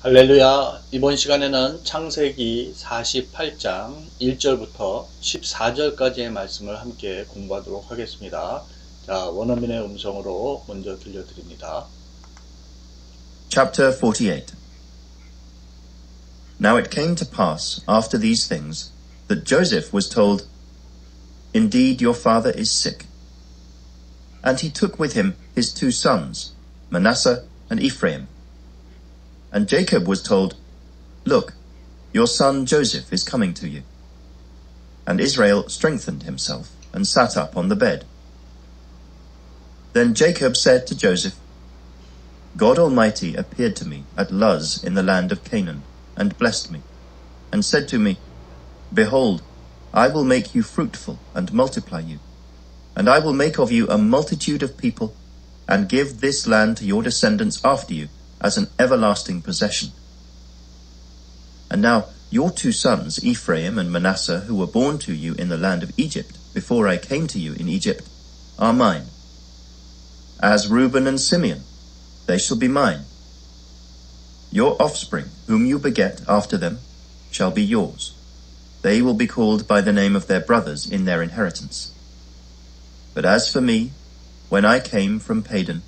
할렐루야. 이번 시간에는 창세기 48장 1절부터 14절까지의 말씀을 함께 공부하도록 하겠습니다. 자, 원어민의 음성으로 먼저 들려드립니다. Chapter 48 Now it came to pass, after these things, that Joseph was told, Indeed your father is sick. And he took with him his two sons, Manasseh and Ephraim. And Jacob was told, Look, your son Joseph is coming to you. And Israel strengthened himself, and sat up on the bed. Then Jacob said to Joseph, God Almighty appeared to me at Luz in the land of Canaan, and blessed me, and said to me, Behold, I will make you fruitful, and multiply you, and I will make of you a multitude of people, and give this land to your descendants after you, as an everlasting possession. And now your two sons, Ephraim and Manasseh, who were born to you in the land of Egypt, before I came to you in Egypt, are mine. As Reuben and Simeon, they shall be mine. Your offspring, whom you beget after them, shall be yours. They will be called by the name of their brothers in their inheritance. But as for me, when I came from Padan,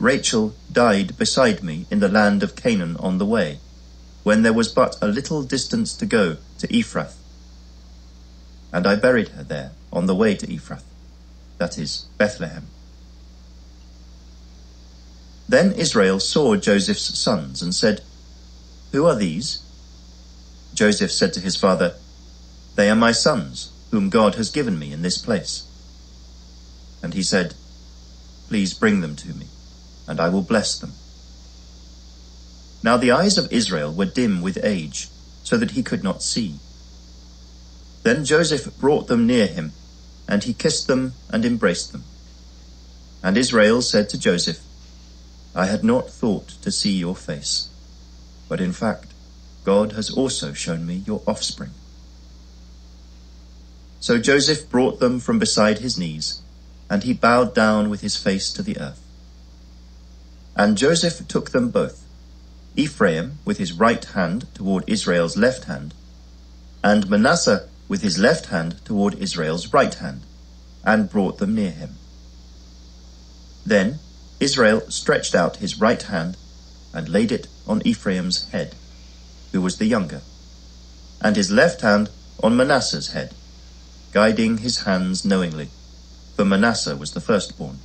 Rachel died beside me in the land of Canaan on the way, when there was but a little distance to go to Ephrath. And I buried her there on the way to Ephrath, that is, Bethlehem. Then Israel saw Joseph's sons and said, Who are these? Joseph said to his father, They are my sons, whom God has given me in this place. And he said, Please bring them to me and I will bless them. Now the eyes of Israel were dim with age, so that he could not see. Then Joseph brought them near him, and he kissed them and embraced them. And Israel said to Joseph, I had not thought to see your face, but in fact God has also shown me your offspring. So Joseph brought them from beside his knees, and he bowed down with his face to the earth. And Joseph took them both, Ephraim with his right hand toward Israel's left hand, and Manasseh with his left hand toward Israel's right hand, and brought them near him. Then Israel stretched out his right hand and laid it on Ephraim's head, who was the younger, and his left hand on Manasseh's head, guiding his hands knowingly, for Manasseh was the firstborn.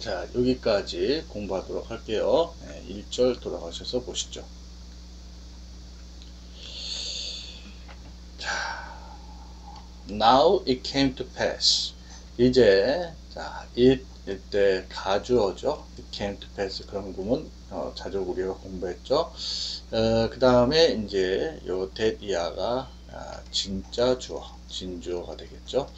자, 여기까지 공부하도록 할게요. 네, 1절 돌아가셔서 보시죠. 자, now it came to pass. 이제, 자, it, 이때 가주어죠. it came to pass. 그런 구문, 어, 자주 우리가 공부했죠. 어, 그 다음에 이제 요 이하가 아, 진짜 주어, 진주어가 되겠죠.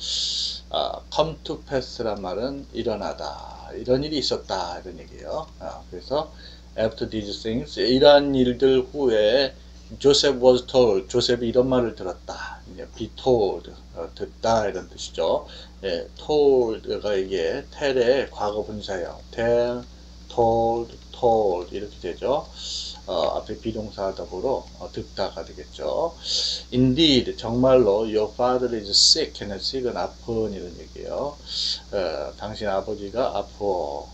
아, come to pass란 말은 일어나다. 이런 일이 있었다 이런 얘기예요. 아, 그래서 after these things 이러한 일들 후에 Joseph was told 조셉이 이런 말을 들었다. be told 어, 듣다 이런 뜻이죠. 예, told가 이게 tell의 과거 분사예요. tell, told, told 이렇게 되죠. 어, 앞에 비동사 더불어 어, 듣다가 되겠죠. Indeed, 정말로 your father is sick. and sick은 아픈 이런 얘기예요. 어, 당신 아버지가 아프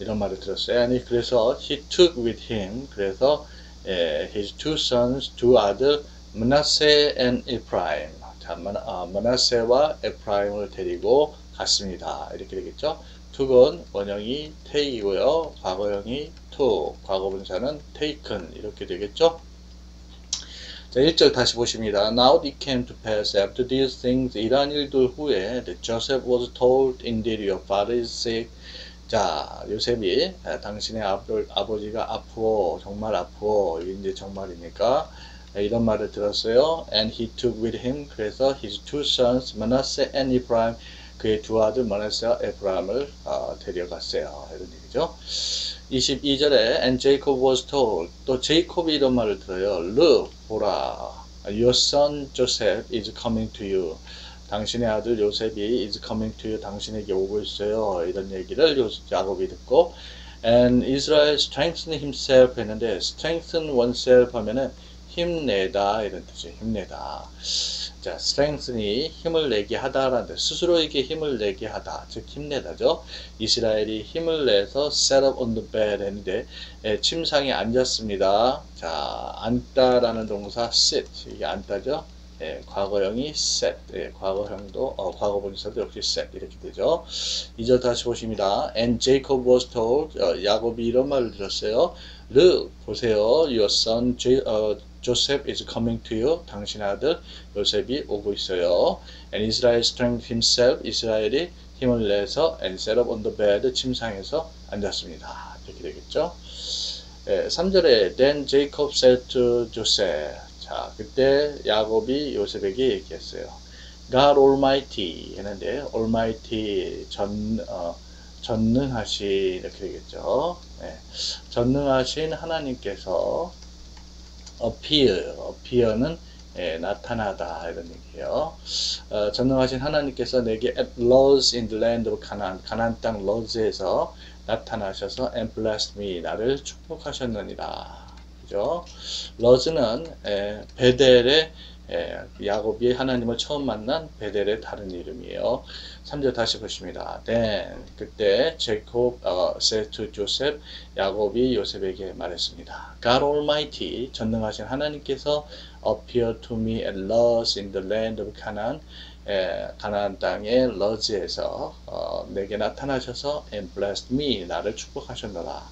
이런 말을 들었어요. 아니 그래서 he took with him 그래서 예, his two sons, two other Manasseh and Ephraim. 자, 어, 마나세와 에프라임을 데리고 갔습니다. 이렇게 되겠죠. Took은 원형이 take이고요. 과거형이 took, 과거 분사는 taken 이렇게 되겠죠. 자, 1절 다시 보십니다. Now it came to pass after these things 이러한 일들 후에 that Joseph was told indeed your father is sick 자, 요셉이 당신의 아버, 아버지가 아프오, 정말 아프오, 이제 정말이니까 이런 말을 들었어요. And he took with him, 그래서 his two sons, Manasseh and Ephraim, 그의 두 아들 머네스와 에프라임을 어, 데려갔어요. 이런 얘기죠. 22절에 and Jacob was told 또 제이콥이 이런 말을 들어요. Look, 보라. Your son Joseph is coming to you. 당신의 아들 요셉이 is coming to you. 당신에게 오고 있어요. 이런 얘기를 야곱이 듣고 And Israel strengthened himself 했는데 strengthen oneself 하면은 힘내다 이런 뜻이에요. 힘내다. 자, strengthen이 힘을 내게 하다라는 뜻. 스스로에게 힘을 내게 하다. 즉 힘내다죠. 이스라엘이 힘을 내서 set up on the bed 했는데 예, 침상에 앉았습니다. 자, 앉다라는 동사 sit. 이게 앉다죠. 예, 과거형이 set, 예, 과거형도 어, 과거 분사도 역시 set 이렇게 되죠. 2절 다시 보십니다. And Jacob was told, 어, 야곱이 이런 말을 들었어요. Look, 보세요. Your son J, 어, Joseph is coming to you. 당신 아들 요셉이 오고 있어요. And Israel strengthened himself. 이스라엘이 힘을 내서 and set up on the bed. 침상에서 앉았습니다. 이렇게 되겠죠. 예, 3절에 Then Jacob said to Joseph. 자, 그때 야곱이 요셉에게 얘기했어요. God Almighty 했는데 Almighty 전 어, 전능하신 이렇게 되겠죠. 예, 전능하신 하나님께서 appear, appear는 예, 나타나다 이런 얘기예요. 어, 전능하신 하나님께서 내게 at Luz in the land of Canaan, 가나안 땅 러즈에서 나타나셔서 and blessed me, 나를 축복하셨느니라. 그죠? 러즈는 에, 베델의 에, 야곱이 하나님을 처음 만난 베델의 다른 이름이에요. 3절 다시 보십니다. Then 그때 제곱 어, to Joseph 야곱이 요셉에게 말했습니다. God Almighty 전능하신 하나님께서 appear to me at Luz in the land of Canaan 에, 가나안 땅의 러즈에서 어, 내게 나타나셔서 and blessed me 나를 축복하셨노라.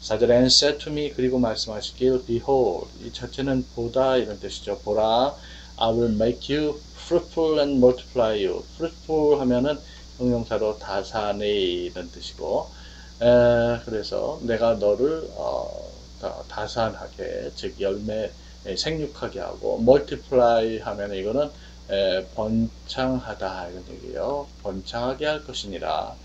사절 and said to me 그리고 말씀하시길 behold 이 자체는 보다 이런 뜻이죠. 보라 I will make you fruitful and multiply you. fruitful 하면은 형용사로 다산의 이런 뜻이고 에, 그래서 내가 너를 어, 다- 다산하게 즉 열매 에, 생육하게 하고 multiply 하면 이거는 에, 번창하다 이런 얘기예요. 번창하게 할 것이니라.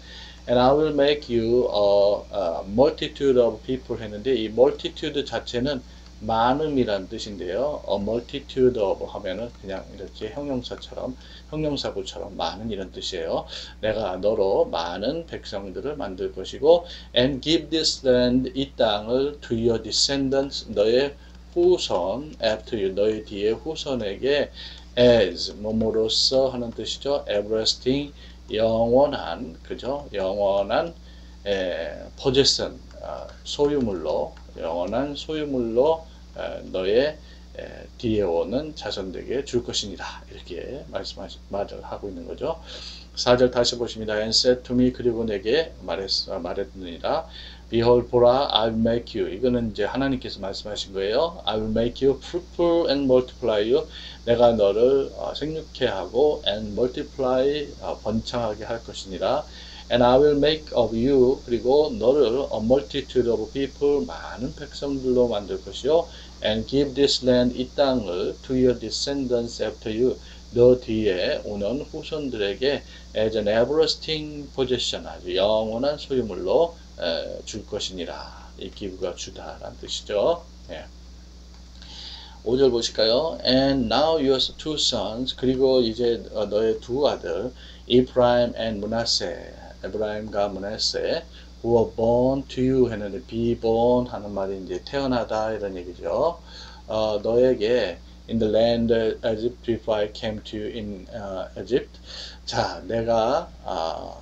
And I will make you a, a multitude of people 했는데 이 multitude 자체는 많음이란 뜻인데요. A multitude of 하면은 그냥 이렇게 형용사처럼 형용사구처럼 많은 이런 뜻이에요. 내가 너로 많은 백성들을 만들 것이고 and give this land 이 땅을 to your descendants 너의 후손 after you 너의 뒤에 후손에게 as 뭐뭐로써 하는 뜻이죠. everlasting 영원한 그죠? 영원한 에, possession 아, 소유물로 영원한 소유물로 에, 너의 에, 뒤에 오는 자손들에게 줄 것이니라 이렇게 말씀하시 말을 하고 있는 거죠. 4절 다시 보십니다. And said to me 그리고 내게 말했 말했느니라 Behold 보라 I will make you 이거는 이제 하나님께서 말씀하신 거예요. I will make you fruitful and multiply you 내가 너를 어, 생육케 하고 and multiply 어, 번창하게 할 것이니라. And I will make of you 그리고 너를 a multitude of people 많은 백성들로 만들 것이요. And give this land 이 땅을 to your descendants after you 너 뒤에 오는 후손들에게 as an everlasting possession 아주 영원한 소유물로 에, 줄 것이니라. 이 기부가 주다라는 뜻이죠. 예. 5절 보실까요? And now your two sons 그리고 이제 어, 너의 두 아들 Ephraim and Manasseh 에브라임과 문하세 who were born to you 했는데 be born 하는 말이 이제 태어나다 이런 얘기죠. 어, 너에게 in the land Egypt before I came to you in uh, Egypt. 자, 내가 아,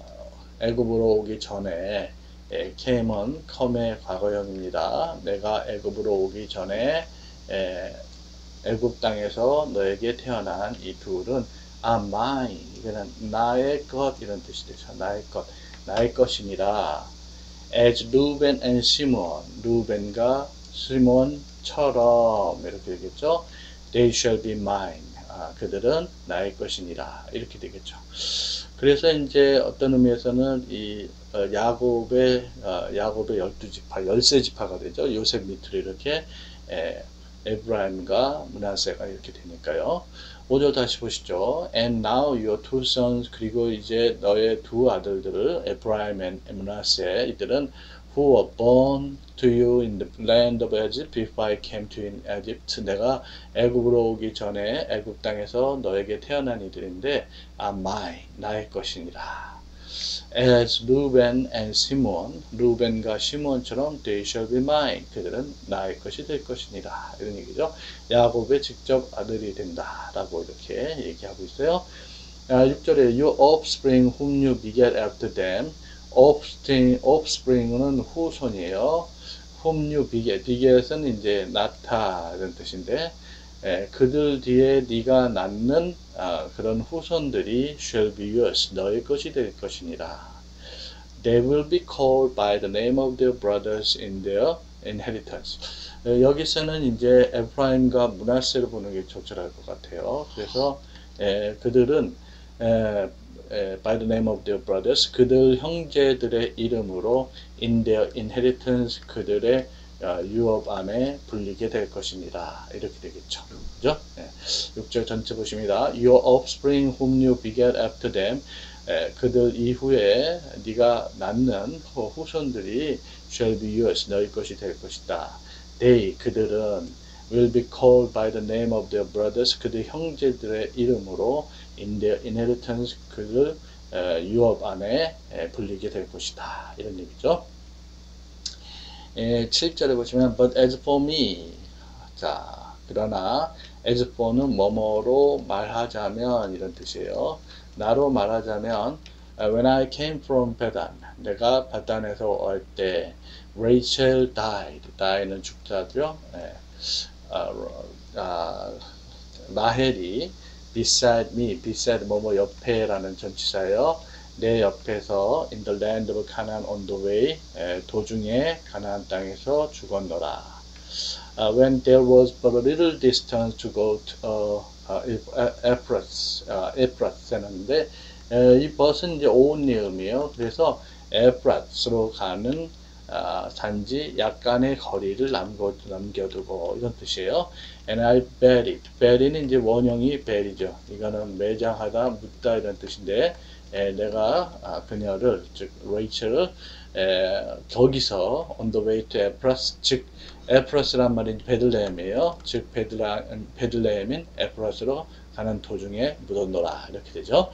애굽으로 오기 전에 에, came은 come의 과거형입니다. 내가 애굽으로 오기 전에 에, 애굽 땅에서 너에게 태어난 이 둘은 are mine. 이거는 나의 것 이런 뜻이 되죠. 나의 것, 나의 것이니라. As Reuben and Simon, 루벤과 시몬처럼 이렇게 되겠죠. They shall be mine. 아, 그들은 나의 것이니라. 이렇게 되겠죠. 그래서 이제 어떤 의미에서는 이 어, 야곱의 어, 야곱의 열두 지파, 열세 지파가 되죠. 요셉 밑으로 이렇게 에, 에브라임과 문하세가 이렇게 되니까요. 5절 다시 보시죠. And now your two sons 그리고 이제 너의 두 아들들을 에브라임 and 문하세 이들은 who were born to you in the land of Egypt before I came to you in Egypt. 내가 애굽으로 오기 전에 애굽 땅에서 너에게 태어난 이들인데 are mine 나의 것이니라. As Reuben and Simon, 루벤과 시몬처럼 they shall be mine. 그들은 나의 것이 될 것이니라. 이런 얘기죠. 야곱의 직접 아들이 된다라고 이렇게 얘기하고 있어요. 아, 6절에 your offspring whom you beget after them. offspring, offspring은 후손이에요. whom you beget. beget은 이제 낳다 이런 뜻인데 에, 그들 뒤에 네가 낳는 아, 그런 후손들이 shall be yours. 너의 것이 될 것이니라. They will be called by the name of their brothers in their inheritance. 에, 여기서는 이제 에프라임과 문하세를 보는 게 적절할 것 같아요. 그래서 에, 그들은 by the name of their brothers 그들 형제들의 이름으로 in their inheritance 그들의 어, 유업 안에 불리게 될 것입니다. 이렇게 되겠죠. 그죠? 예. 6절 전체 보십니다. Your offspring whom you beget after them 에, 그들 이후에 네가 낳는 후- 후손들이 shall be yours 너희 것이 될 것이다. They 그들은 will be called by the name of their brothers 그들 형제들의 이름으로 in their inheritance 그들 에, 유업 안에 에, 불리게 될 것이다. 이런 얘기죠. 예, 7절에 보시면 but as for me 자 그러나 as for는 뭐뭐로 말하자면 이런 뜻이에요. 나로 말하자면 uh, when I came from Padan 내가 바단에서 올 때 Rachel died died는 죽자죠. 예. 아, 아, 라헬이 beside me beside 뭐뭐 옆에라는 전치사예요. 내 옆에서 in the land of Canaan on the way 에, 도중에 가나안 땅에서 죽었노라. Uh, when there was but a little distance to go to uh, uh, Ephrath, uh, Ephrath 했는데 에, 이 but은 이제 only 의미예요. 그래서 에프라스로 가는 아, 단지 약간의 거리를 남겨, 남겨두고 이런 뜻이에요. And I buried. bury는 이제 원형이 bury죠. 이거는 매장하다, 묻다 이런 뜻인데 에, 내가 아, 그녀를 즉 레이첼을 에, 거기서 on the way to 에프라스 즉 에프라스란 말이 베들레헴이에요. 즉 베들라, 베들레헴인 에프라스로 가는 도중에 묻었노라 이렇게 되죠.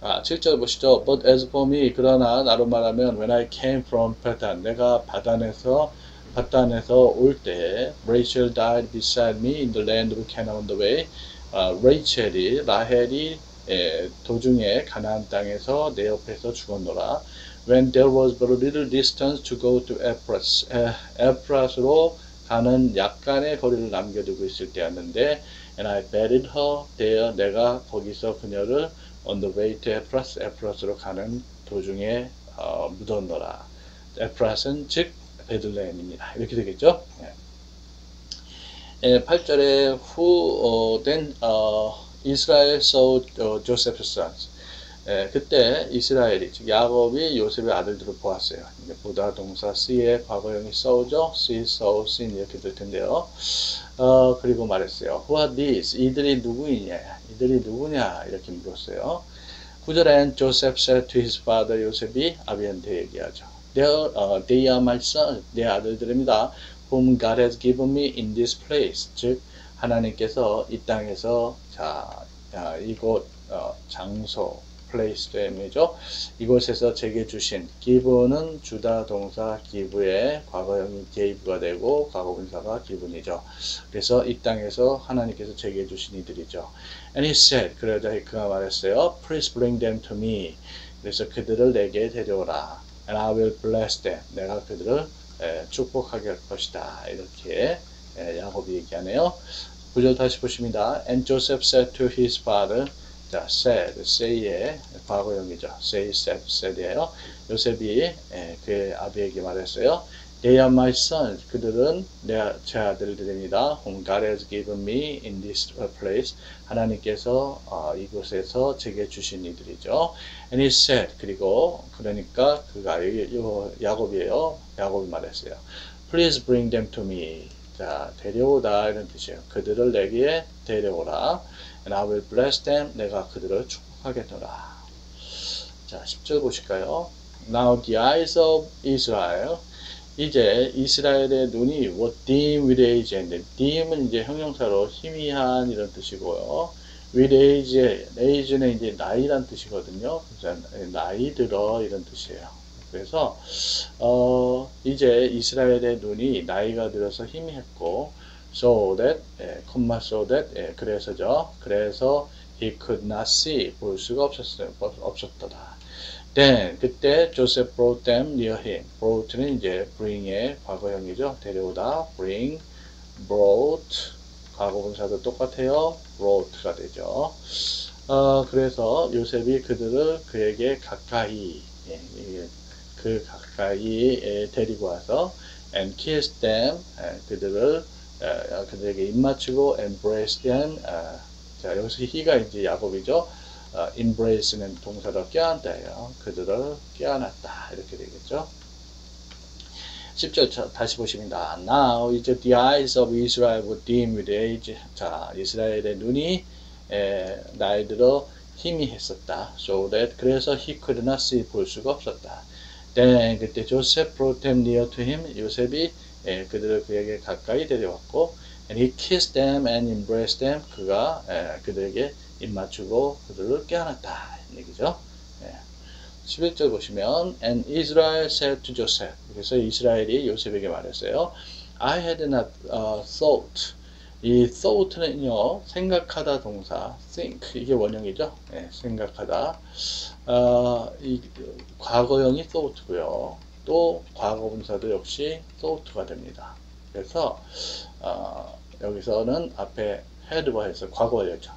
아, 7절 보시죠. But as for me, 그러나 나로 말하면 when I came from Paddan, 내가 바단에서 바단에서 올 때, Rachel died beside me in the land of Canaan on the way. 아, 레이첼이 라헬이 에, 도중에 가나안 땅에서 내 옆에서 죽었노라. When there was but a little distance to go to Ephras, 에, 에프라스로 가는 약간의 거리를 남겨두고 있을 때였는데, and I buried her there. 내가 거기서 그녀를 on the way to 에프라스, 에프라스로 가는 도중에 어, 묻었노라. 에프라스는 즉 베들레헴입니다. 이렇게 되겠죠. 예. 8절에 when 어, then 어, Israel saw 어, Joseph's sons. 예, 그때 이스라엘이 즉 야곱이 요셉의 아들들을 보았어요. 이제 보다 동사 see의 과거형이 saw죠. see, seen 이렇게 될 텐데요. 어, 그리고 말했어요. Who are these? 이들이 누구이냐? 이들이 누구냐? 이렇게 물었어요. 9절엔 Joseph said to his father 요셉이 아비한테 얘기하죠. They are, uh, they are my sons. 내 아들들입니다. Whom God has given me in this place. 즉 하나님께서 이 땅에서 자, 자 이곳 어, 장소 플레이스됨이죠. 이곳에서 제게 주신 기브는 주다 동사 기브의 과거형이 게이브가 되고 과거 분사가 기분이죠. 그래서 이 땅에서 하나님께서 제게 주신 이들이죠. And he said, 그러자 그가 말했어요. Please bring them to me. 그래서 그들을 내게 데려오라. And I will bless them. 내가 그들을 에, 축복하게 할 것이다. 이렇게 에, 야곱이 얘기하네요. 9절 다시 보십니다. And Joseph said to his father, 자, said, say의 과거형이죠. say, said, said이에요. 요셉이 에, 그의 아비에게 말했어요. They are my sons. 그들은 내, 제 아들들입니다. Whom God has given me in this place. 하나님께서 어, 이곳에서 제게 주신 이들이죠. And he said, 그리고 그러니까 그가 요- 야곱이에요. 야곱이 말했어요. Please bring them to me. 자, 데려오다 이런 뜻이에요. 그들을 내게 데려오라. And I will bless them. 내가 그들을 축복하겠노라. 자, 10절 보실까요? Now the eyes of Israel. 이제 이스라엘의 눈이 what dim with age and dim은 이제 형용사로 희미한 이런 뜻이고요. with age, age는 이제 나이란 뜻이거든요. 나이 들어 이런 뜻이에요. 그래서 어, 이제 이스라엘의 눈이 나이가 들어서 희미했고 so that, 예, 콤마 so that, 예, 그래서죠. 그래서 he could not see, 볼 수가 없었어요. 없었더라. Then, 그때 Joseph brought them near him. brought는 이제 bring의 과거형이죠. 데려오다, bring, brought, 과거분사도 똑같아요. brought가 되죠. 어, 그래서 요셉이 그들을 그에게 가까이, 예, 그 가까이 데리고 와서 and kissed them, 예, 그들을 어, 그들에게 입맞추고 embrace them, 어, 자, 여기서 he가 이제 야곱이죠. 어, embrace는 동사로 껴안다예요. 그들을 껴안았다. 이렇게 되겠죠. 10절 다시 보십니다. Now 이제 the eyes of Israel were dim with age. 자, 이스라엘의 눈이 에, 나이 들어 희미했었다. So that 그래서 he could not see 볼 수가 없었다. Then 그때 brought them near to him. 요셉이 에, 그들을 그에게 가까이 데려왔고 and he kissed them and embraced them. 그가 에, 그들에게 입 맞추고 그들을 껴안았다. 얘기죠. 예. 11절 보시면 and Israel said to Joseph. 그래서 이스라엘이 요셉에게 말했어요. I had not uh, thought. 이 thought는요 생각하다 동사 think 이게 원형이죠. 예, 생각하다. 어, 이 과거형이 thought고요. 또 과거분사도 역시 thought가 됩니다. 그래서 어, 여기서는 앞에 had와 해서 과거였죠.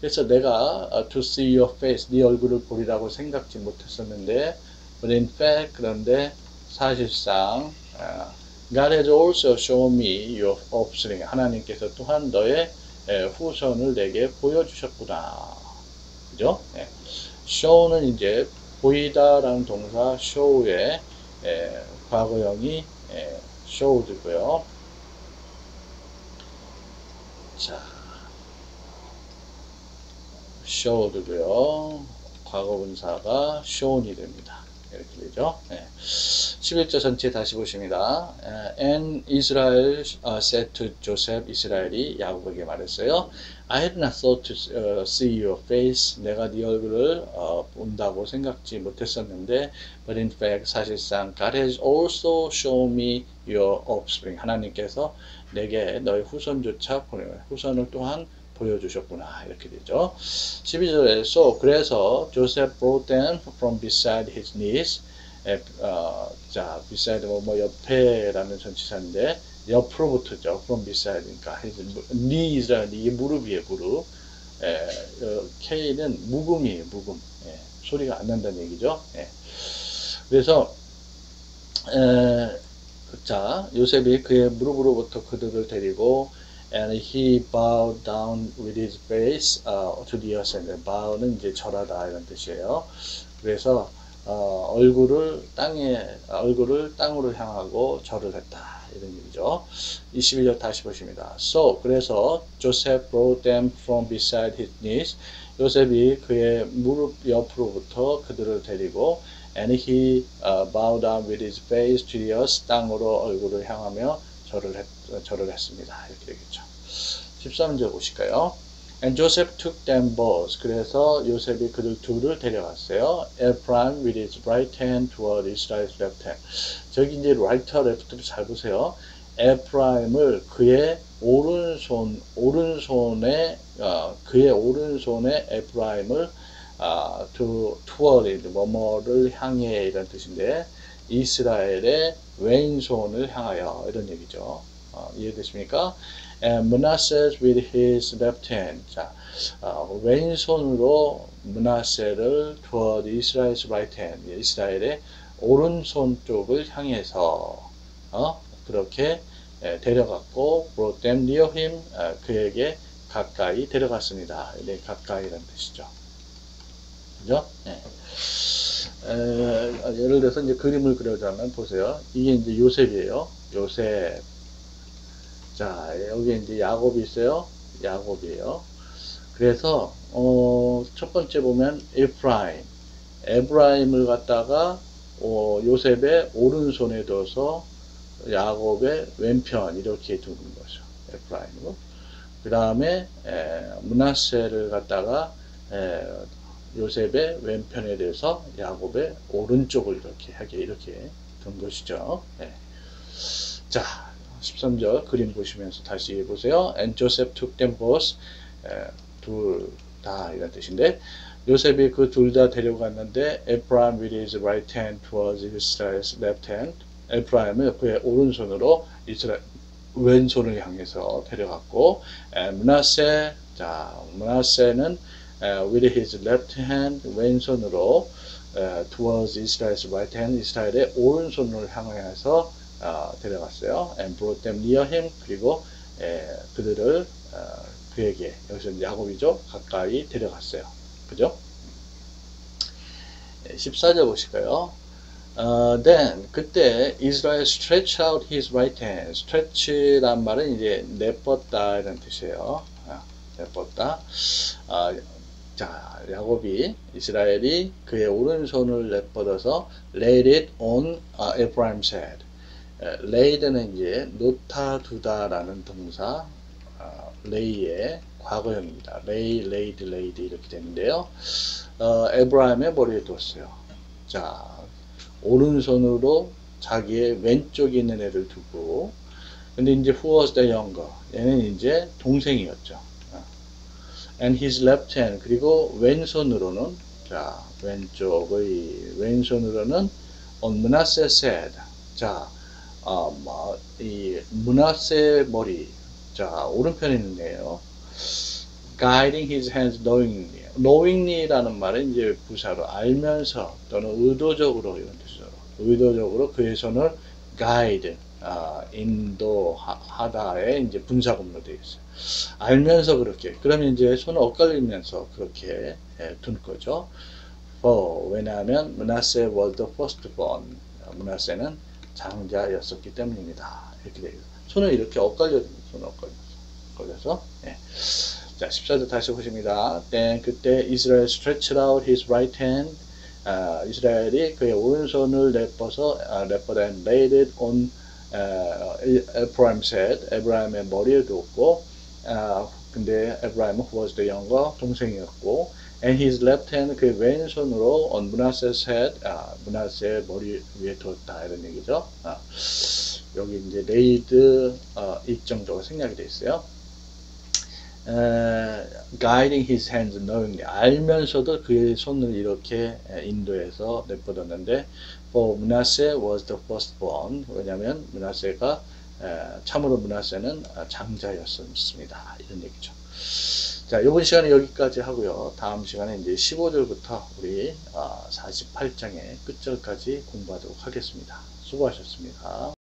그래서 내가 uh, to see your face, 네 얼굴을 보리라고 생각지 못했었는데, but in fact 그런데 사실상 uh, God has also shown me your offspring. 하나님께서 또한 너의 에, 후손을 내게 보여주셨구나. 그죠? 예. Show는 이제 보이다라는 동사 show의 에, 과거형이 에, showed고요. 자, showed고요. 과거분사가 shown이 됩니다. 이렇게 되죠. 네. 11절 전체 다시 보십니다. And Israel said to Joseph, 이스라엘이 야곱에게 말했어요. I had not thought to uh, see your face. 내가 네 얼굴을 어, 본다고 생각지 못했었는데, but in fact 사실상 God has also shown me your offspring. 하나님께서 내게 너의 후손조차 보내 후손을 또한 보여주셨구나 이렇게 되죠. 12절에서 그래서 Joseph brought them from beside his knees. 에, 어, 자, beside 뭐, 뭐 옆에라는 전치사인데 옆으로부터죠. from beside니까 knees라는 이게 무릎이에요, 무릎. 에, 어, K는 묵음이에요, 묵음. 예, 소리가 안 난다는 얘기죠. 예. 그래서 에, 자, 요셉이 그의 무릎으로부터 그들을 데리고 and he bowed down with his face uh, to the earth. bow는 이제 절하다 이런 뜻이에요. 그래서 어, 얼굴을 땅에 얼굴을 땅으로 향하고 절을 했다 이런 얘기죠. 21절 다시 보십니다. So 그래서 Joseph brought them from beside his knees. 요셉이 그의 무릎 옆으로부터 그들을 데리고 and he uh, bowed down with his face to the earth. 땅으로 얼굴을 향하며 절을, 했, 절을 했습니다. 이렇게 되겠죠. 13절 보실까요? And Joseph took them both. 그래서 요셉이 그들 둘을 데려갔어요. Ephraim with his right hand toward Israel's left hand. 저기 이제 right, left 잘 보세요. 에프라임을 그의 오른손 오른손에 어, 그의 오른손에 에프라임을 아, to, toward 뭐뭐를 향해 이런 뜻인데 이스라엘의 왼손을 향하여 이런 얘기죠. 어, 이해되십니까? And Manasseh with his left hand. 자, 어, 왼손으로 문하세를 toward Israel's right hand. 이스라엘의 오른손 쪽을 향해서 어, 그렇게 에, 데려갔고 brought them near him. 어, 그에게 가까이 데려갔습니다. 네, 가까이라는 뜻이죠. 그죠? 네. 에, 예를 들어서 이제 그림을 그려자면 보세요. 이게 이제 요셉이에요. 요셉. 자, 여기 이제 야곱이 있어요. 야곱이에요. 그래서 어, 첫 번째 보면 에프라임. 에브라임을 갖다가 어, 요셉의 오른손에 둬서 야곱의 왼편 이렇게 두는 거죠. 에프라임으로. 그 다음에 므낫세를 갖다가 에, 요셉의 왼편에 대해서 야곱의 오른쪽을 이렇게 하게 이렇게 된 것이죠. 예. 자, 13절 그림 보시면서 다시 보세요. And Joseph took them both 둘다 이런 뜻인데 요셉이 그 둘 다 데려갔는데 Ephraim with his right hand towards Israel's left hand 에프라임을 그의 오른손으로 이스라엘 왼손을 향해서 데려갔고 므낫세 자 므낫세는 with his left hand 왼손으로 towards Israel's right hand 이스라엘의 오른손을 향해서 데려갔어요. and brought them near him 그리고 그들을 그에게 여기서 야곱이죠 가까이 데려갔어요. 그죠? 14절 보실까요? Uh, then 그때 이스라엘 stretch out his right hand. stretch란 말은 이제 내뻗다 이런 뜻이에요. 아, 내뻗다. 아, 자, 야곱이 이스라엘이 그의 오른손을 내뻗어서 laid it on uh, Ephraim's head. Laid는 이제 놓다 두다라는 동사 어, lay의 과거형입니다. lay, laid, laid 이렇게 되는데요. 어, 에브라임의 머리에 뒀어요. 자, 오른손으로 자기의 왼쪽에 있는 애를 두고 근데 이제 who was the younger? 얘는 이제 동생이었죠. and his left hand 그리고 왼손으로는 자 왼쪽의 왼손으로는 on Manasseh's head 자 어, 뭐, 이 문하세 머리. 자 오른편에 있는데요. Guiding his hands knowingly. knowingly라는 말은 이제 부사로 알면서 또는 의도적으로 이런 뜻이죠 의도적으로 그의 손을 guide 아, 인도하다에 이제 분사금으로 되어 있어요. 알면서 그렇게. 그러면 이제 손을 엇갈리면서 그렇게 예, 둔 거죠. For 왜냐하면 문하세 was the firstborn 문하세는 장자였었기 때문입니다. 이렇게 돼요. 손을 이렇게 엇갈려 손을 엇갈려서 예. 자 14절 다시 보십니다. Then 그때 이스라엘 stretched out his right hand 아, 이스라엘이 그의 오른손을 내뻗어 아, 내뻗어 and laid it on Ephraim's head 에브라임의 머리에 두었고 아, 근데 Ephraim was the younger 동생이었고 and his left hand 그 왼손으로 on Manasseh's head 아, 므낫세 머리 위에 두었다 이런 얘기죠. 아, 여기 이제 laid 어, 일정적으로 생략이 되어 있어요. 에, guiding his hands knowingly 알면서도 그의 손을 이렇게 인도해서 내뻗었는데 for Manasseh was the firstborn 왜냐하면 문하세가 참으로 문하세는 장자였습니다 이런 얘기죠 자 이번 시간에 여기까지 하고요. 다음 시간에 이제 15절부터 우리 48장의 끝절까지 공부하도록 하겠습니다. 수고하셨습니다